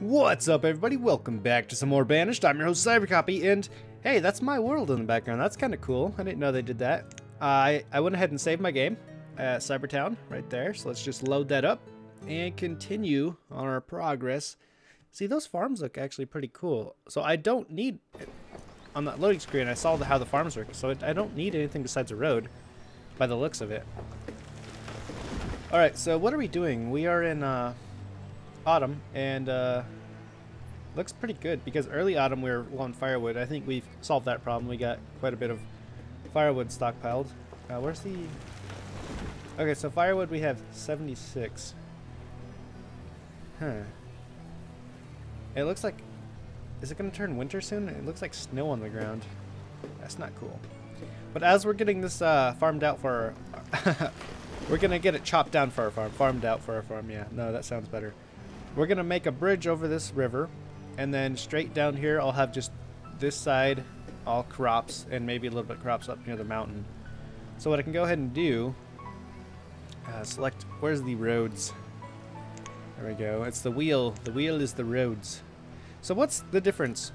What's up, everybody? Welcome back to some more Banished. I'm your host, Cybercopy, and hey, that's my world in the background. That's kind of cool. I didn't know they did that. I, I went ahead and saved my game at Cybertown right there, so let's just load that up and continue on our progress. See, those farms look actually pretty cool. So I don't need, on that loading screen, I saw the, how the farms work, so I don't need anything besides a road by the looks of it. Alright, so what are we doing? We are in, uh, autumn, and uh, looks pretty good because early autumn we were low on firewood. I think we've solved that problem. We got quite a bit of firewood stockpiled. Uh, where's the... Okay, so firewood we have 76. Huh. It looks like... Is it going to turn winter soon? It looks like snow on the ground. That's not cool. But as we're getting this uh, farmed out for... we're going to get it chopped down for our farm. Farmed out for our farm, yeah. No, that sounds better. We're going to make a bridge over this river. And then straight down here, I'll have just this side all crops and maybe a little bit crops up near the mountain. So what I can go ahead and do, uh, select, where's the roads? There we go. It's the wheel. The wheel is the roads. So what's the difference?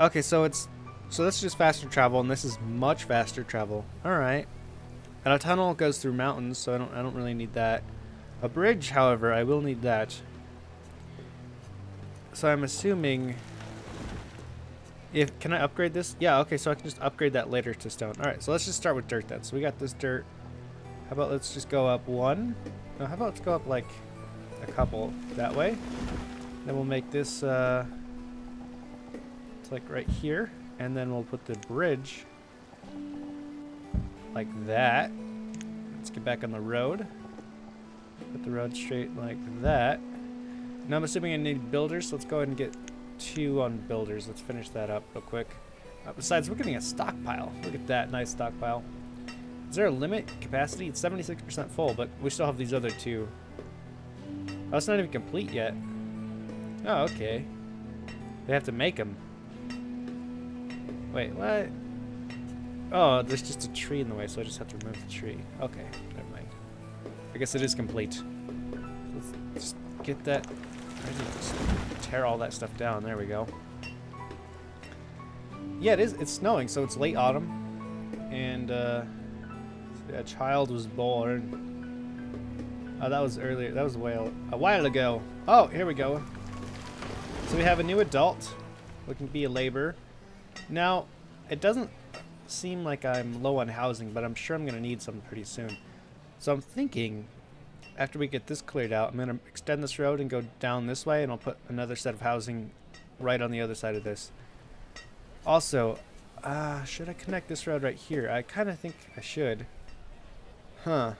Okay, so it's, so this is just faster travel and this is much faster travel. All right. And a tunnel goes through mountains, so I don't, I don't really need that. A bridge, however, I will need that. So I'm assuming... If Can I upgrade this? Yeah, okay, so I can just upgrade that later to stone. Alright, so let's just start with dirt then. So we got this dirt. How about let's just go up one? No, how about let's go up like a couple that way. Then we'll make this uh, it's like right here. And then we'll put the bridge like that. Let's get back on the road. Put the road straight like that. Now I'm assuming I need builders, so let's go ahead and get two on builders. Let's finish that up real quick. Uh, besides, we're getting a stockpile. Look at that, nice stockpile. Is there a limit capacity? It's 76% full, but we still have these other two. Oh, it's not even complete yet. Oh, okay. They have to make them. Wait, what? Oh, there's just a tree in the way, so I just have to remove the tree. Okay. I guess it is complete. Let's just get that. Tear all that stuff down. There we go. Yeah, it is. It's snowing, so it's late autumn, and uh, a child was born. Oh, that was earlier. That was a while, a while ago. Oh, here we go. So we have a new adult looking to be a labor. Now, it doesn't seem like I'm low on housing, but I'm sure I'm going to need some pretty soon. So I'm thinking, after we get this cleared out, I'm going to extend this road and go down this way, and I'll put another set of housing right on the other side of this. Also, uh, should I connect this road right here? I kind of think I should. Huh.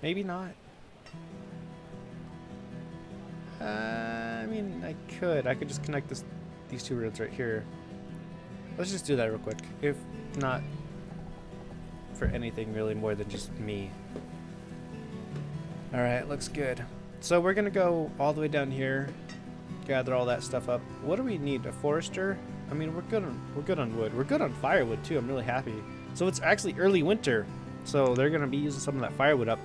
Maybe not. Uh, I mean, I could. I could just connect this, these two roads right here. Let's just do that real quick. If not, for anything really more than just me. Alright, looks good. So we're gonna go all the way down here, gather all that stuff up. What do we need? A forester? I mean, we're good on we're good on wood. We're good on firewood too. I'm really happy. So it's actually early winter, so they're gonna be using some of that firewood up.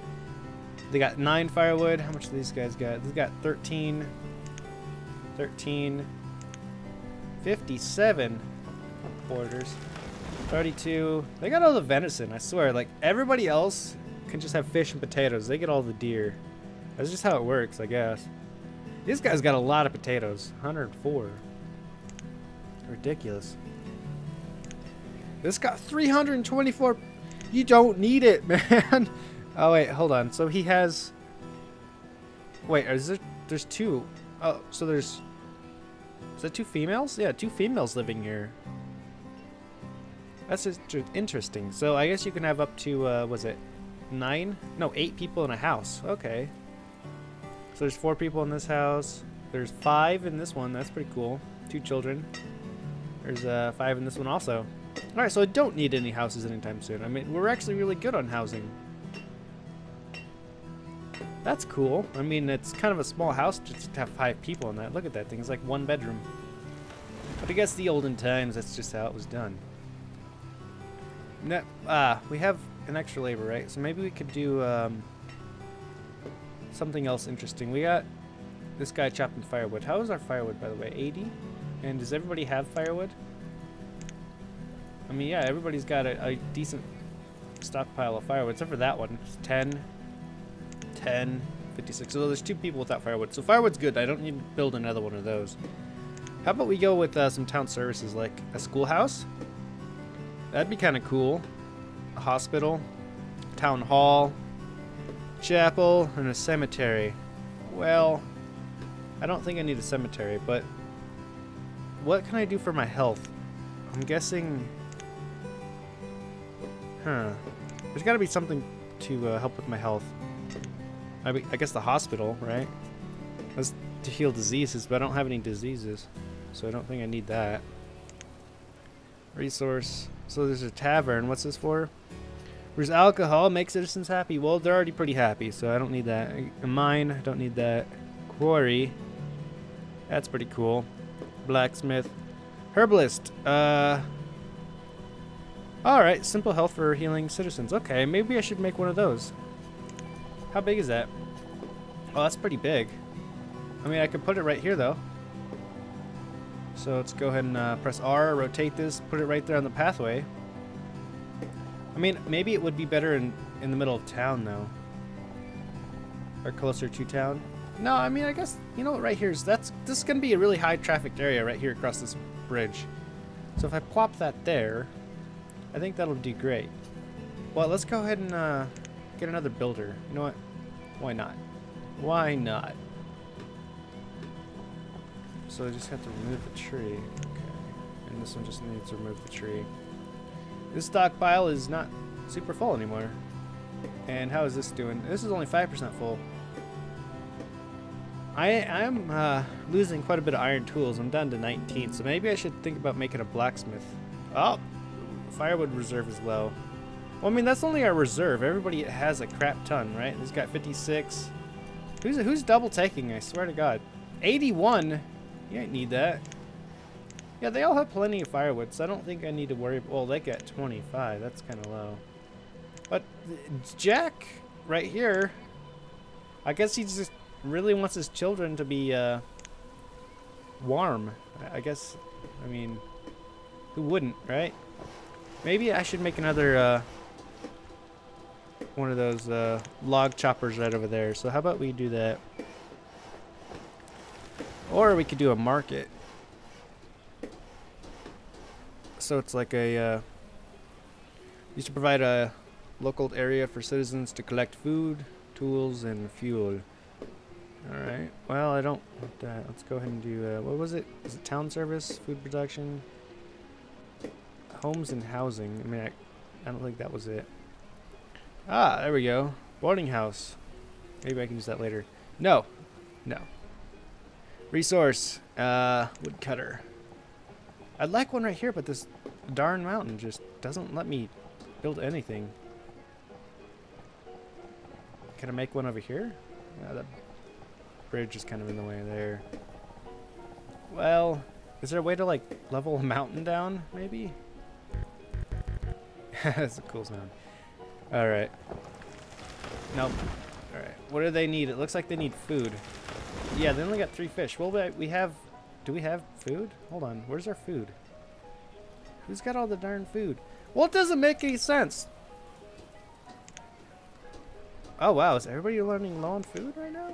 They got nine firewood. How much do these guys got? They've got 13, 13, 57 borders. 32. They got all the venison, I swear. Like, everybody else can just have fish and potatoes. They get all the deer. That's just how it works, I guess. This guy's got a lot of potatoes. 104. Ridiculous. This got 324. You don't need it, man. oh, wait, hold on. So he has... Wait, is there... There's two. Oh, so there's... Is that two females? Yeah, two females living here. That's interesting. So I guess you can have up to, uh, was it nine? No, eight people in a house. Okay. So there's four people in this house. There's five in this one. That's pretty cool. Two children. There's uh, five in this one also. Alright, so I don't need any houses anytime soon. I mean, we're actually really good on housing. That's cool. I mean, it's kind of a small house just to have five people in that. Look at that thing. It's like one bedroom. But I guess the olden times, that's just how it was done. No, ah, we have an extra labor, right? So maybe we could do, um, something else interesting. We got this guy chopping firewood. How is our firewood, by the way? 80? And does everybody have firewood? I mean, yeah, everybody's got a, a decent stockpile of firewood, except for that one. It's 10, 10, 56. So there's two people without firewood. So firewood's good. I don't need to build another one of those. How about we go with uh, some town services, like a schoolhouse? That'd be kind of cool. A hospital, town hall, chapel, and a cemetery. Well, I don't think I need a cemetery, but what can I do for my health? I'm guessing... Huh. There's got to be something to uh, help with my health. I, I guess the hospital, right? That's to heal diseases, but I don't have any diseases. So I don't think I need that. Resource. So there's a tavern. What's this for? There's alcohol. Make citizens happy. Well, they're already pretty happy, so I don't need that. A mine. I don't need that. Quarry. That's pretty cool. Blacksmith. Herbalist. Uh... Alright, simple health for healing citizens. Okay, maybe I should make one of those. How big is that? Oh, that's pretty big. I mean, I could put it right here, though. So let's go ahead and uh, press R, rotate this, put it right there on the pathway. I mean, maybe it would be better in, in the middle of town, though. Or closer to town. No, I mean, I guess, you know what, right here is, that's, this is going to be a really high trafficked area right here across this bridge. So if I plop that there, I think that'll do great. Well, let's go ahead and uh, get another builder. You know what? Why not? Why not? So I just have to remove the tree. Okay. And this one just needs to remove the tree. This stockpile is not super full anymore. And how is this doing? This is only 5% full. I am uh, losing quite a bit of iron tools. I'm down to 19, so maybe I should think about making a blacksmith. Oh, firewood reserve is low. Well, I mean, that's only our reserve. Everybody has a crap ton, right? He's got 56. Who's, who's double taking, I swear to God. 81? You ain't need that. Yeah, they all have plenty of firewood, so I don't think I need to worry. Well, they got 25. That's kind of low. But Jack, right here, I guess he just really wants his children to be uh, warm. I guess, I mean, who wouldn't, right? Maybe I should make another uh, one of those uh, log choppers right over there. So how about we do that? Or we could do a market. So it's like a, uh, used to provide a local area for citizens to collect food, tools, and fuel. Alright, well I don't want that. Let's go ahead and do, uh, what was it? Is it town service, food production? Homes and housing. I mean, I, I don't think that was it. Ah, there we go. Boarding house. Maybe I can use that later. No. No. Resource, uh, woodcutter. I'd like one right here, but this darn mountain just doesn't let me build anything. Can I make one over here? Yeah, that bridge is kind of in the way there. Well, is there a way to like level a mountain down, maybe? That's a cool sound. Alright. Nope. Alright. What do they need? It looks like they need food. Yeah, they only got three fish. Well, we have... Do we have food? Hold on. Where's our food? Who's got all the darn food? Well, it doesn't make any sense. Oh, wow. Is everybody running low on food right now?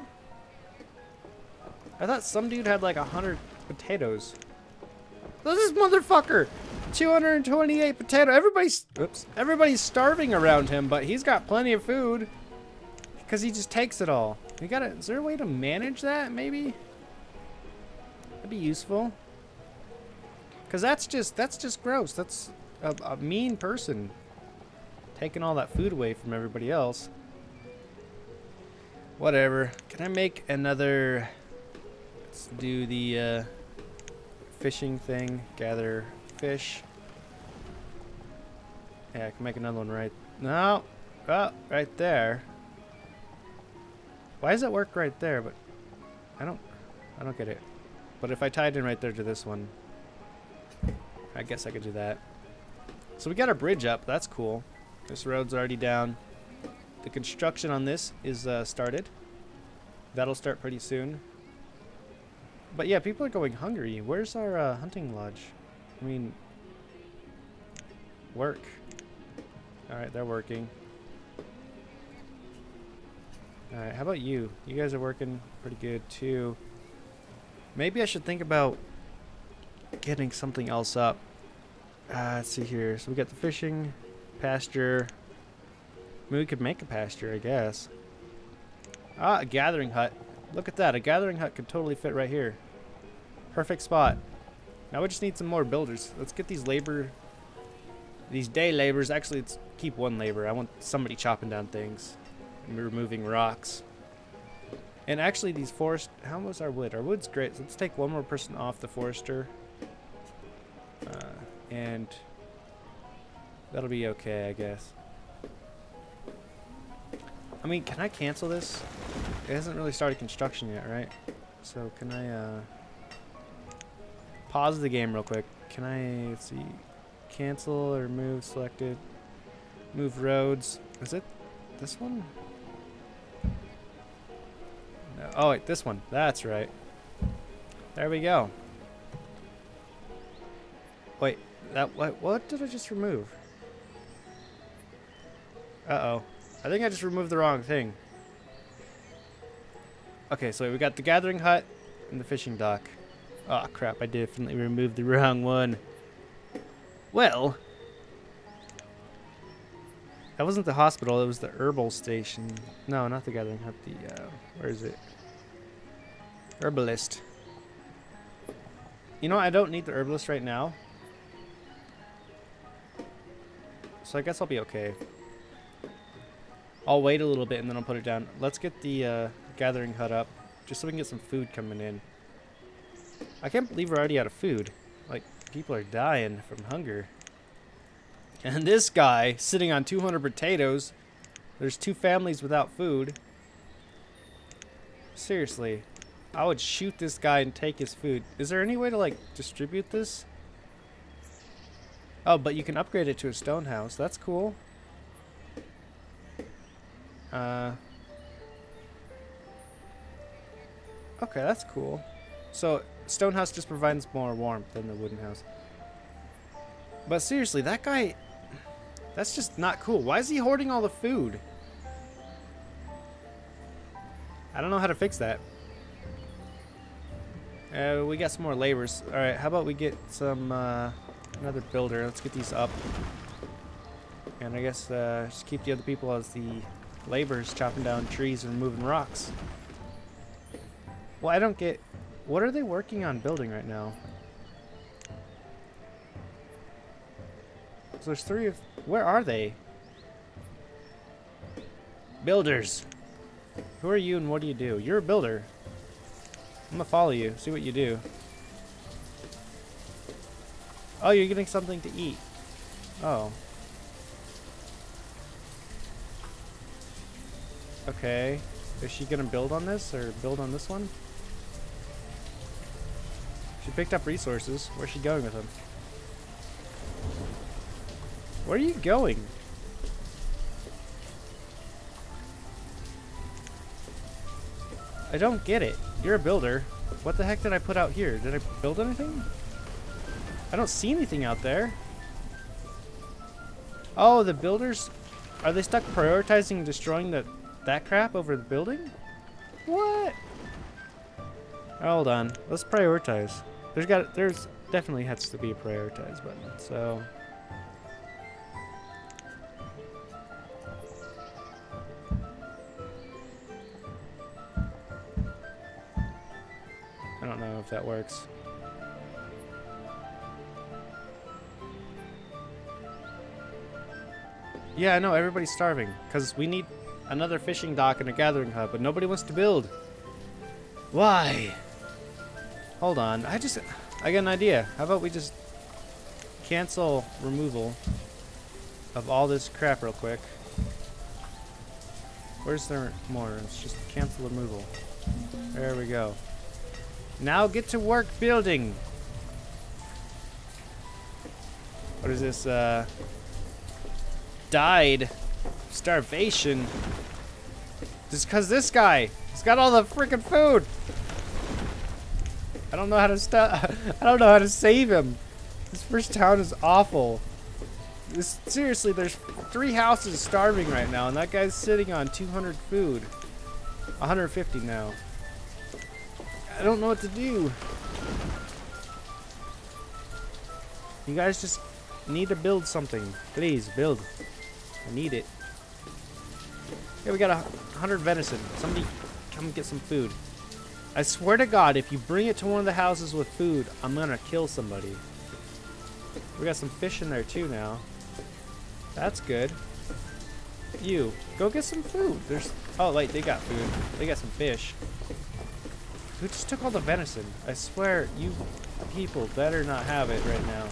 I thought some dude had like a hundred potatoes. This motherfucker! 228 potato. Everybody's... Oops. Everybody's starving around him, but he's got plenty of food. Because he just takes it all. We gotta, is there a way to manage that, maybe? That'd be useful. Because that's just, that's just gross. That's a, a mean person. Taking all that food away from everybody else. Whatever. Can I make another, let's do the uh, fishing thing. Gather fish. Yeah, I can make another one right, no, oh, right there. Why does it work right there? But I don't, I don't get it. But if I tied in right there to this one, I guess I could do that. So we got our bridge up. That's cool. This road's already down. The construction on this is uh, started. That'll start pretty soon. But yeah, people are going hungry. Where's our uh, hunting lodge? I mean, work. Alright, they're working. Alright, how about you? You guys are working pretty good too. Maybe I should think about getting something else up. Uh, let's see here. So we got the fishing, pasture. Mean, we could make a pasture, I guess. Ah, a gathering hut. Look at that. A gathering hut could totally fit right here. Perfect spot. Now we just need some more builders. Let's get these labor, these day laborers. Actually, let's keep one labor. I want somebody chopping down things removing rocks. And actually, these forest, how was our wood? Our wood's great. Let's take one more person off the forester. Uh, and that'll be okay, I guess. I mean, can I cancel this? It hasn't really started construction yet, right? So can I uh, pause the game real quick? Can I, let's see, cancel or move selected? Move roads. Is it this one? Oh, wait, this one. That's right. There we go. Wait, that what, what did I just remove? Uh-oh. I think I just removed the wrong thing. Okay, so we got the gathering hut and the fishing dock. Oh crap, I definitely removed the wrong one. Well, that wasn't the hospital, it was the herbal station. No, not the gathering hut, the, uh, where is it? Herbalist. You know, I don't need the herbalist right now. So I guess I'll be okay. I'll wait a little bit and then I'll put it down. Let's get the uh, gathering hut up, just so we can get some food coming in. I can't believe we're already out of food. Like, people are dying from hunger. And this guy, sitting on 200 potatoes, there's two families without food. Seriously, I would shoot this guy and take his food. Is there any way to, like, distribute this? Oh, but you can upgrade it to a stone house. That's cool. Uh, okay, that's cool. So, stone house just provides more warmth than the wooden house. But seriously, that guy... That's just not cool. Why is he hoarding all the food? I don't know how to fix that. Uh, we got some more laborers. Alright, how about we get some, uh, another builder. Let's get these up. And I guess, uh, just keep the other people as the laborers chopping down trees and moving rocks. Well, I don't get... What are they working on building right now? So there's three of... Where are they? Builders. Who are you and what do you do? You're a builder. I'm gonna follow you, see what you do. Oh, you're getting something to eat. Oh. Okay. Is she gonna build on this or build on this one? She picked up resources. Where's she going with them? Where are you going? I don't get it. You're a builder. What the heck did I put out here? Did I build anything? I don't see anything out there. Oh, the builders... Are they stuck prioritizing destroying the that crap over the building? What? Hold on. Let's prioritize. There's got there's definitely has to be a prioritize button. So that works. Yeah, I know everybody's starving because we need another fishing dock and a gathering hut, but nobody wants to build. Why? Hold on. I just... I got an idea. How about we just cancel removal of all this crap real quick. Where's there more? Let's just cancel removal. There we go. Now get to work building. What is this? Uh, died starvation. Just because this guy, he's got all the freaking food. I don't know how to stop. I don't know how to save him. This first town is awful. This, seriously, there's three houses starving right now, and that guy's sitting on 200 food. 150 now. I don't know what to do. You guys just need to build something. Please, build. I need it. Okay, we got a 100 venison. Somebody come get some food. I swear to God, if you bring it to one of the houses with food, I'm gonna kill somebody. We got some fish in there too now. That's good. You, go get some food. There's, oh wait, they got food. They got some fish. Who just took all the venison? I swear, you people better not have it right now.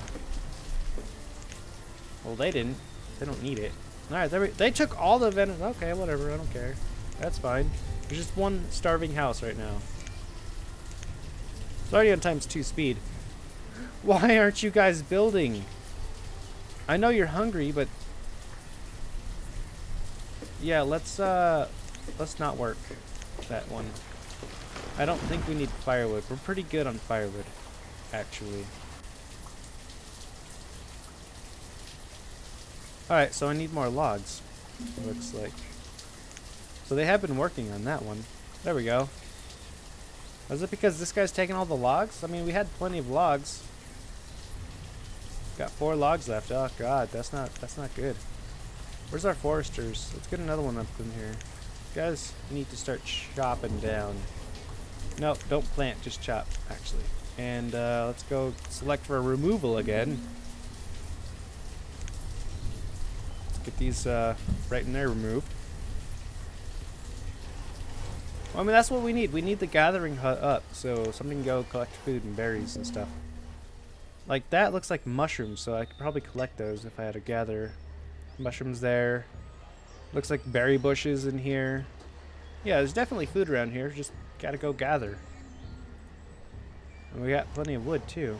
Well, they didn't. They don't need it. Alright, they took all the venison. Okay, whatever, I don't care. That's fine. There's just one starving house right now. It's already on times two speed. Why aren't you guys building? I know you're hungry, but yeah, let's uh let's not work that one. I don't think we need firewood. We're pretty good on firewood, actually. Alright, so I need more logs, looks like. So they have been working on that one. There we go. Was it because this guy's taking all the logs? I mean, we had plenty of logs. Got four logs left. Oh god, that's not that's not good. Where's our foresters? Let's get another one up in here. guys need to start chopping down. No, don't plant, just chop, actually. And uh, let's go select for a removal again. Let's get these uh, right in there removed. Well, I mean, that's what we need. We need the gathering hut up, so somebody can go collect food and berries and stuff. Like, that looks like mushrooms, so I could probably collect those if I had to gather. Mushrooms there. Looks like berry bushes in here. Yeah, there's definitely food around here. Just gotta go gather. And we got plenty of wood, too.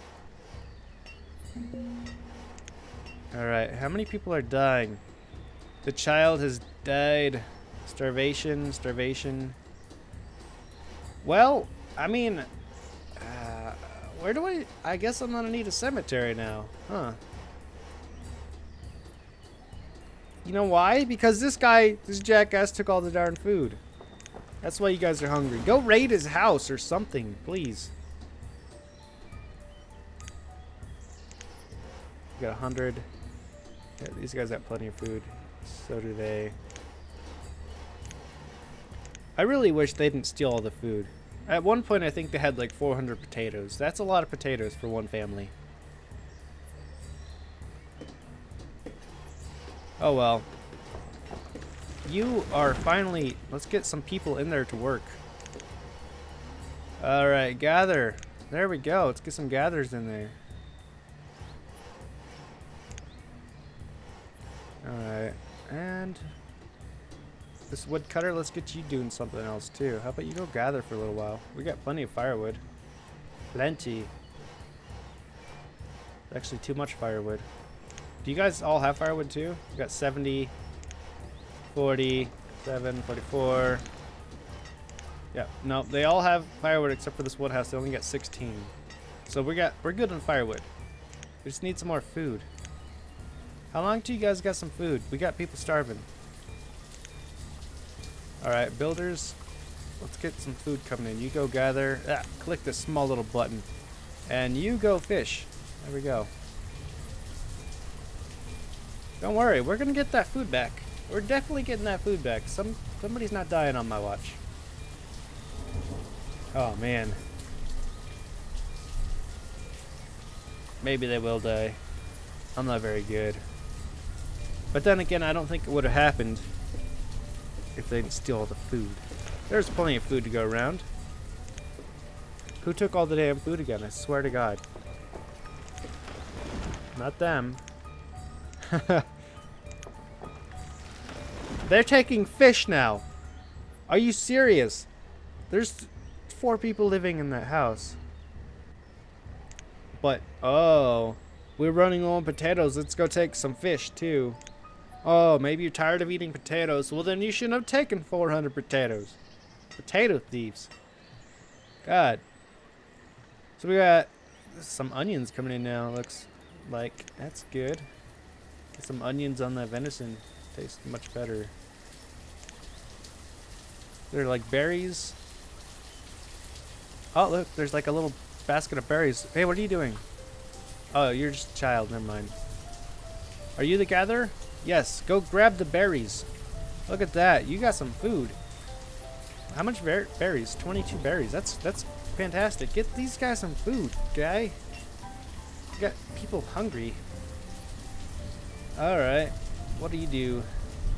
Alright, how many people are dying? The child has died. Starvation, starvation. Well, I mean, uh, where do I... I guess I'm gonna need a cemetery now. Huh. You know why? Because this guy, this jackass took all the darn food. That's why you guys are hungry. Go raid his house or something, please. We got a hundred. Yeah, these guys got plenty of food. So do they. I really wish they didn't steal all the food. At one point, I think they had like 400 potatoes. That's a lot of potatoes for one family. Oh well. You are finally... Let's get some people in there to work. Alright, gather. There we go. Let's get some gathers in there. Alright. And... This woodcutter, let's get you doing something else too. How about you go gather for a little while? We got plenty of firewood. Plenty. Actually, too much firewood. Do you guys all have firewood too? We got 70, 40, 7, 44. Yeah, no, they all have firewood except for this wood house. They only got 16. So we got we're good on firewood. We just need some more food. How long do you guys got some food? We got people starving. Alright, builders, let's get some food coming in. You go gather. Ah, click this small little button. And you go fish. There we go. Don't worry, we're gonna get that food back. We're definitely getting that food back. Some somebody's not dying on my watch. Oh man. Maybe they will die. I'm not very good. But then again, I don't think it would have happened if they didn't steal all the food. There's plenty of food to go around. Who took all the damn food again? I swear to God. Not them. They're taking fish now. Are you serious? There's four people living in that house. But, oh. We're running low on potatoes. Let's go take some fish, too. Oh, maybe you're tired of eating potatoes. Well, then you shouldn't have taken 400 potatoes. Potato thieves. God. So we got some onions coming in now. Looks like that's good. Get some onions on that venison. Tastes much better. They're like berries. Oh, look, there's like a little basket of berries. Hey, what are you doing? Oh, you're just a child. Never mind. Are you the gatherer? Yes, go grab the berries. Look at that. You got some food. How much ber berries? 22 berries. That's that's fantastic. Get these guys some food, guy. You got people hungry. Alright. What do you do?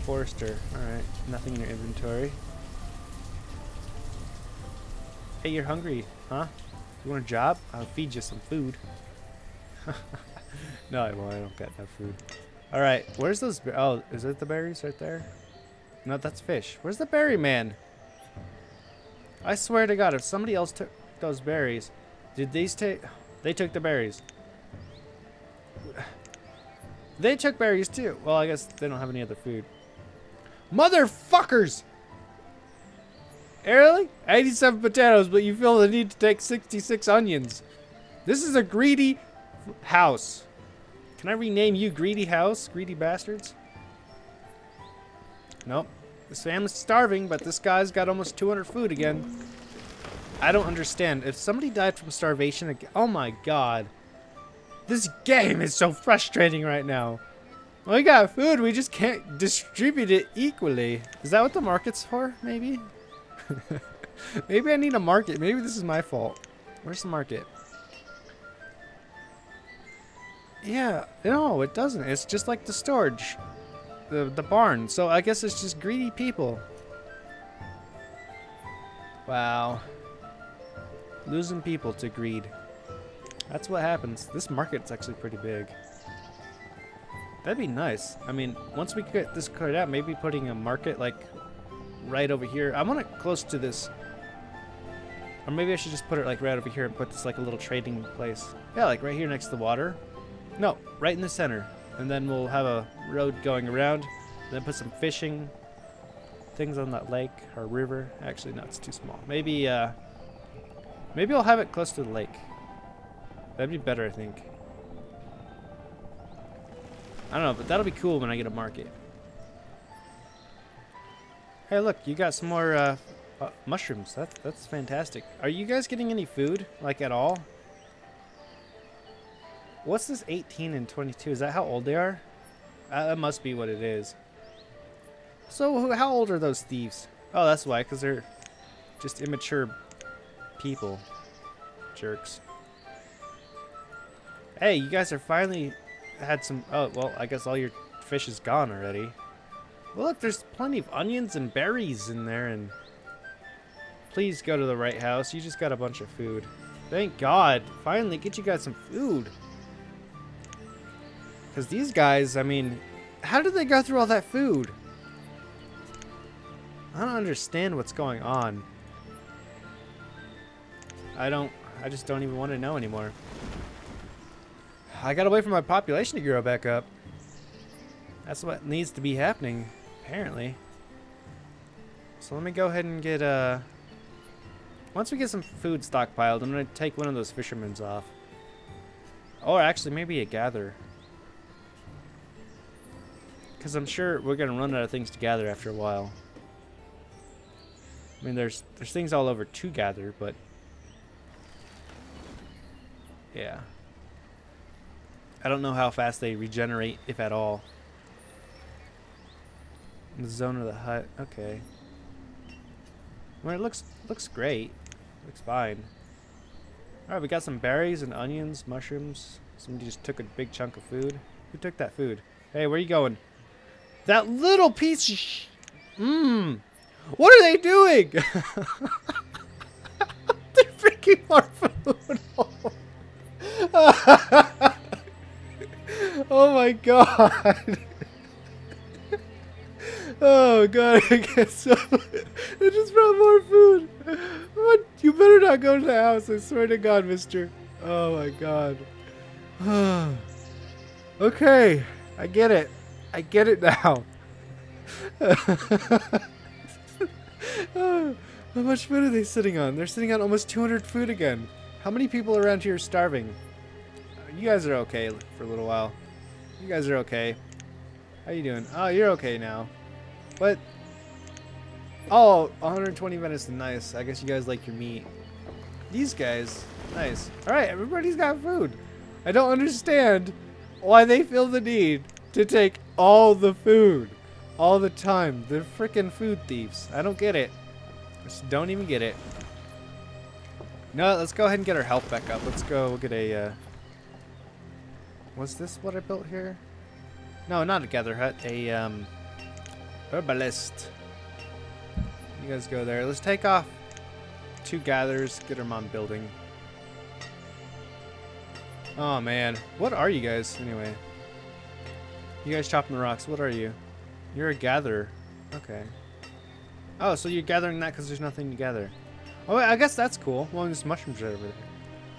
Forester. Alright. Nothing in your inventory. Hey, you're hungry, huh? You want a job? I'll feed you some food. no, I won't. I don't got enough food. Alright, where's those... Oh, is it the berries right there? No, that's fish. Where's the berry man? I swear to God, if somebody else took those berries, did these take... They took the berries. They took berries too. Well, I guess they don't have any other food. Motherfuckers! Really? 87 potatoes, but you feel the need to take 66 onions. This is a greedy house. Can I rename you Greedy House? Greedy bastards? Nope. This family's starving, but this guy's got almost 200 food again. I don't understand. If somebody died from starvation. Oh my god. This game is so frustrating right now. We got food, we just can't distribute it equally. Is that what the market's for, maybe? maybe I need a market. Maybe this is my fault. Where's the market? Yeah, no, it doesn't. It's just like the storage. The, the barn. So I guess it's just greedy people. Wow. Losing people to greed. That's what happens. This market's actually pretty big. That'd be nice. I mean, once we get this cleared out, maybe putting a market like right over here. I want it close to this. Or maybe I should just put it like right over here and put this like a little trading place. Yeah, like right here next to the water. No, right in the center. And then we'll have a road going around. Then put some fishing things on that lake or river. Actually, no, it's too small. Maybe, uh, maybe I'll have it close to the lake. That'd be better, I think. I don't know, but that'll be cool when I get a market. Hey, look, you got some more uh, uh, mushrooms. That's that's fantastic. Are you guys getting any food, like at all? What's this 18 and 22? Is that how old they are? Uh, that must be what it is. So how old are those thieves? Oh, that's why, because they're just immature people. Jerks. Hey, you guys are finally had some... Oh, well, I guess all your fish is gone already. Well, look, there's plenty of onions and berries in there, and... Please go to the right house. You just got a bunch of food. Thank God. Finally, get you guys some food. Because these guys, I mean, how did they go through all that food? I don't understand what's going on. I don't, I just don't even want to know anymore. I gotta wait for my population to grow back up. That's what needs to be happening, apparently. So let me go ahead and get, uh... Once we get some food stockpiled, I'm gonna take one of those fishermen's off. Or actually, maybe a gather. Because I'm sure we're to run out of things to gather after a while. I mean, there's there's things all over to gather, but... Yeah. I don't know how fast they regenerate, if at all. The zone of the hut. Okay. Well, it looks looks great. Looks fine. Alright, we got some berries and onions, mushrooms. Somebody just took a big chunk of food. Who took that food? Hey, where you going? That little piece of Mmm. What are they doing? They're freaking our food. oh my god. oh god, I guess so. They just brought more food. What? You better not go to the house, I swear to god, mister. Oh my god. okay, I get it. I get it now. How much food are they sitting on? They're sitting on almost 200 food again. How many people around here are starving? You guys are okay for a little while. You guys are okay. How you doing? Oh, you're okay now. What? Oh, 120 venison. Nice. I guess you guys like your meat. These guys. Nice. Alright, everybody's got food. I don't understand why they feel the need to take all the food all the time. They're freaking food thieves. I don't get it. Just don't even get it. No, let's go ahead and get our health back up. Let's go get a, uh... Was this what I built here? No, not a gather hut. A, um... Herbalist. You guys go there. Let's take off two gathers, get them on building. Oh, man. What are you guys, anyway? You guys chopping the rocks. What are you? You're a gatherer. Okay. Oh, so you're gathering that because there's nothing to gather. Oh, I guess that's cool. Well, there's mushrooms right over there.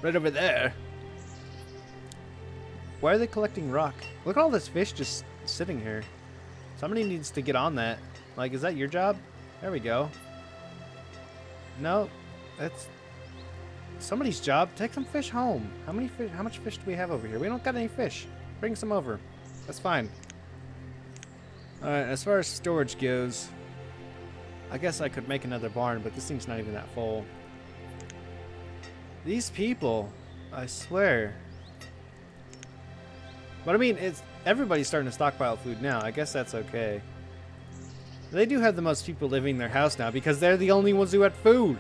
Right over there. Why are they collecting rock? Look at all this fish just sitting here. Somebody needs to get on that. Like, is that your job? There we go. No, that's somebody's job. Take some fish home. How many fish? How much fish do we have over here? We don't got any fish. Bring some over. That's fine. Alright, as far as storage goes, I guess I could make another barn, but this thing's not even that full. These people, I swear. But I mean, it's everybody's starting to stockpile food now. I guess that's okay. They do have the most people living in their house now because they're the only ones who had food.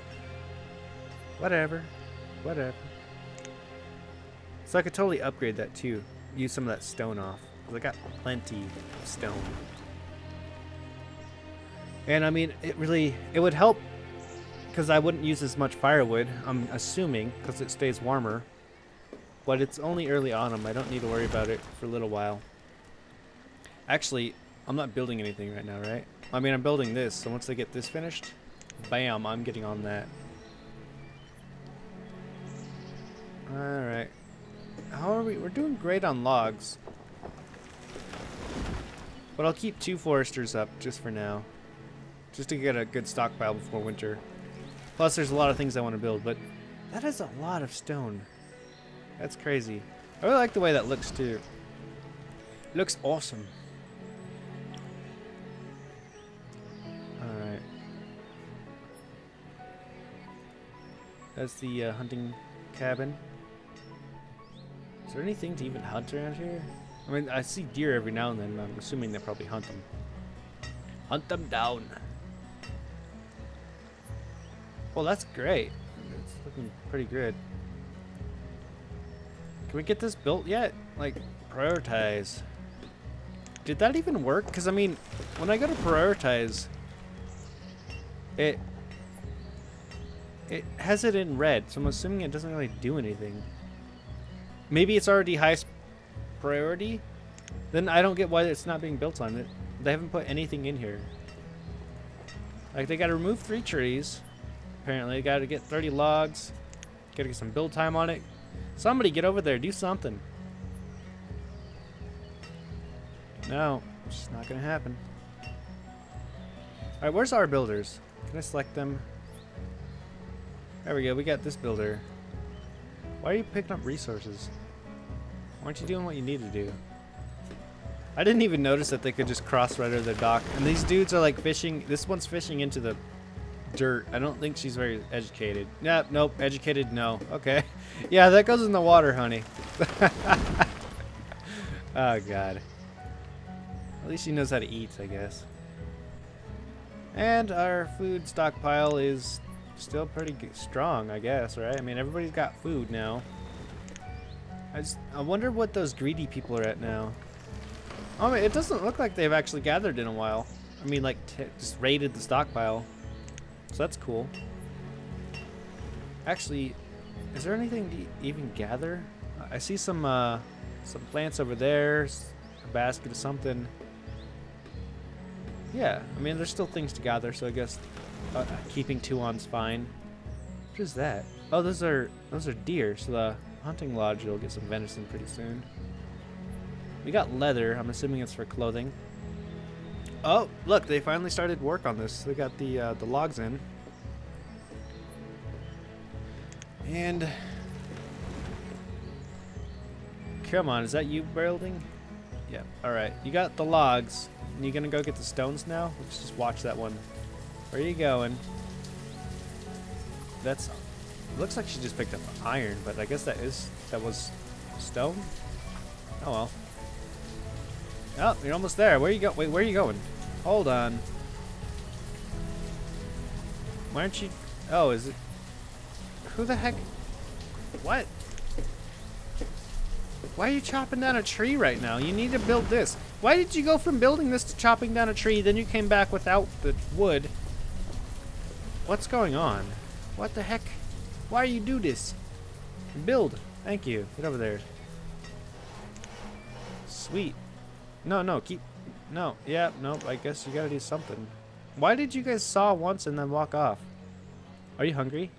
Whatever. Whatever. So I could totally upgrade that too. Use some of that stone off. Because I got plenty of stone. And I mean, it really, it would help because I wouldn't use as much firewood, I'm assuming, because it stays warmer. But it's only early autumn. I don't need to worry about it for a little while. Actually, I'm not building anything right now, right? I mean, I'm building this, so once I get this finished, bam, I'm getting on that. Alright. How are we? We're doing great on logs. But I'll keep two foresters up just for now. Just to get a good stockpile before winter. Plus, there's a lot of things I want to build, but that is a lot of stone. That's crazy. I really like the way that looks, too. It looks awesome. Alright. That's the uh, hunting cabin. Is there anything to even hunt around here? I mean, I see deer every now and then. I'm assuming they probably hunt them. Hunt them down. Well, that's great. It's looking pretty good. Can we get this built yet? Like, prioritize. Did that even work? Because, I mean, when I go to prioritize, it it has it in red, so I'm assuming it doesn't really do anything. Maybe it's already highest priority? Then I don't get why it's not being built on it. They haven't put anything in here. Like, they gotta remove three trees. Apparently, gotta get 30 logs. Gotta get some build time on it. Somebody get over there, do something. No, it's not gonna happen. Alright, where's our builders? Can I select them? There we go, we got this builder. Why are you picking up resources? Why aren't you doing what you need to do? I didn't even notice that they could just cross right over the dock. And these dudes are like fishing. This one's fishing into the dirt. I don't think she's very educated. Nope, nope. Educated, no. Okay. Yeah, that goes in the water, honey. oh, God. At least she knows how to eat, I guess. And our food stockpile is still pretty strong, I guess, right? I mean, everybody's got food now. I just, I wonder what those greedy people are at now. Oh, mean, it doesn't look like they've actually gathered in a while. I mean, like, just raided the stockpile. So that's cool. Actually, is there anything to even gather? I see some, uh, some plants over there, a basket of something. Yeah, I mean, there's still things to gather, so I guess uh, keeping two on's fine. What is that? Oh, those are those are deer. So the hunting lodge will get some venison pretty soon. We got leather. I'm assuming it's for clothing. Oh, look, they finally started work on this. They got the uh, the logs in. And come on, is that you building? Yeah. All right, you got the logs. And you gonna go get the stones now? Let's just watch that one. Where are you going? That's looks like she just picked up iron, but I guess that is that was stone. Oh well. Oh, you're almost there. Where you go? Wait, where are you going? Hold on. Why aren't you? Oh, is it? Who the heck? What? Why are you chopping down a tree right now? You need to build this. Why did you go from building this to chopping down a tree, then you came back without the wood? What's going on? What the heck? Why you do this? Build. Thank you. Get over there. Sweet. No, no, keep... No, yeah, nope, I guess you gotta do something. Why did you guys saw once and then walk off? Are you hungry?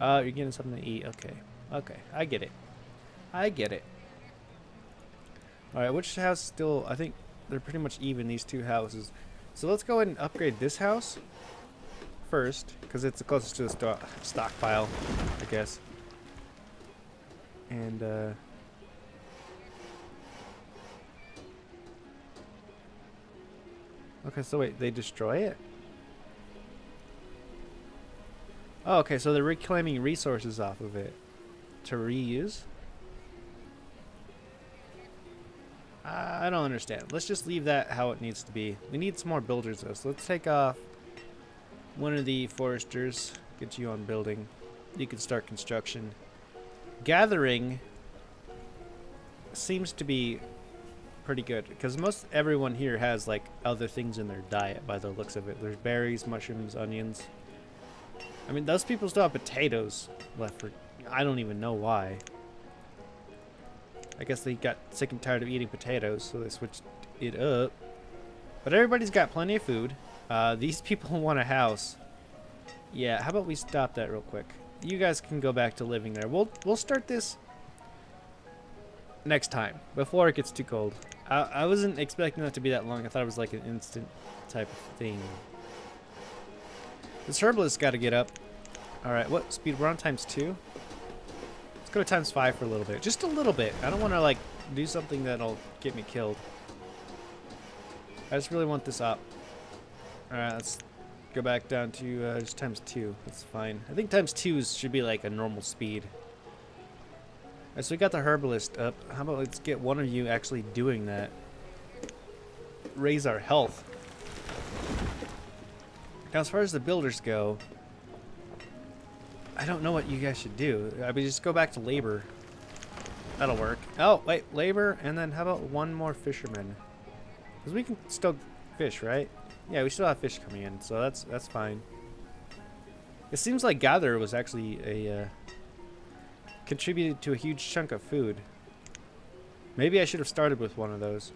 Uh, you're getting something to eat. Okay. Okay, I get it. I get it. Alright, which house still... I think they're pretty much even, these two houses. So let's go ahead and upgrade this house first, because it's the closest to the sto stockpile, I guess. And, uh... Okay, so wait, they destroy it? Oh, okay, so they're reclaiming resources off of it to reuse? I don't understand. Let's just leave that how it needs to be. We need some more builders though, so let's take off one of the foresters. Get you on building. You can start construction. Gathering seems to be pretty good because most everyone here has like other things in their diet by the looks of it. There's berries, mushrooms, onions. I mean, those people still have potatoes left for. I don't even know why. I guess they got sick and tired of eating potatoes, so they switched it up. But everybody's got plenty of food. Uh, these people want a house. Yeah, how about we stop that real quick? You guys can go back to living there. We'll we'll start this next time before it gets too cold. I, I wasn't expecting that to be that long. I thought it was like an instant type of thing. This herbalist got to get up. All right, what speed? We're on times two. Let's go to times five for a little bit, just a little bit. I don't want to like do something that'll get me killed. I just really want this up. All right, let's go back down to uh, just times two. That's fine. I think times two should be like a normal speed. Alright, so we got the herbalist up. How about let's get one of you actually doing that. Raise our health. Now, as far as the builders go, I don't know what you guys should do. I mean, just go back to labor. That'll work. Oh, wait, labor, and then how about one more fisherman? Because we can still fish, right? Yeah, we still have fish coming in, so that's that's fine. It seems like Gather was actually a... Uh, contributed to a huge chunk of food. Maybe I should have started with one of those.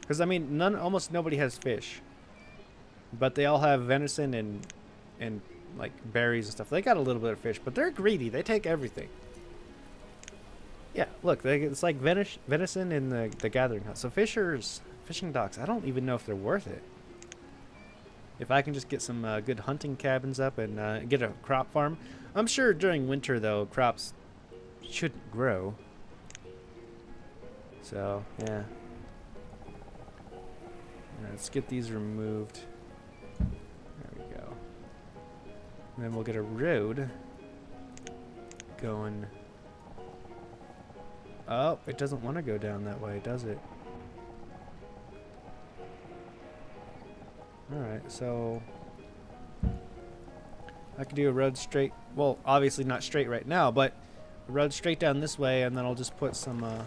Because, I mean, none, almost nobody has fish. But they all have venison and, and like, berries and stuff. They got a little bit of fish, but they're greedy. They take everything. Yeah, look, they, it's like venis venison in the, the gathering house. So fishers, fishing docks, I don't even know if they're worth it. If I can just get some uh, good hunting cabins up and uh, get a crop farm. I'm sure during winter, though, crops shouldn't grow. So, yeah. Let's get these removed. And then we'll get a road going. Oh, it doesn't want to go down that way, does it? Alright, so... I could do a road straight... Well, obviously not straight right now, but A road straight down this way, and then I'll just put some uh,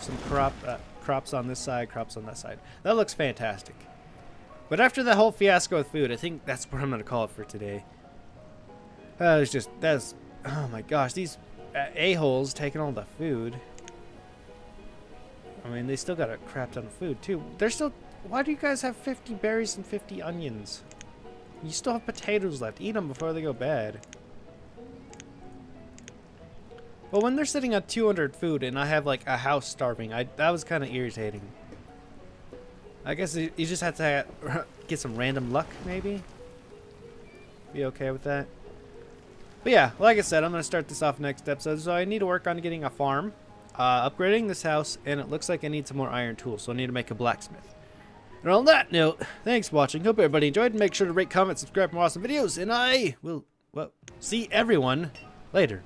some crop uh, crops on this side, crops on that side. That looks fantastic. But after the whole fiasco with food, I think that's what I'm gonna call it for today. Uh, it's just that's oh my gosh, these uh, a holes taking all the food. I mean, they still got a crap ton of food too. They're still. Why do you guys have 50 berries and 50 onions? You still have potatoes left. Eat them before they go bad. Well, when they're sitting at 200 food and I have like a house starving, I that was kind of irritating. I guess you just have to get some random luck, maybe? Be okay with that? But yeah, like I said, I'm going to start this off next episode. So I need to work on getting a farm, uh, upgrading this house, and it looks like I need some more iron tools. So I need to make a blacksmith. And on that note, thanks for watching. Hope everybody enjoyed. Make sure to rate, comment, subscribe for more awesome videos. And I will, well, see everyone later.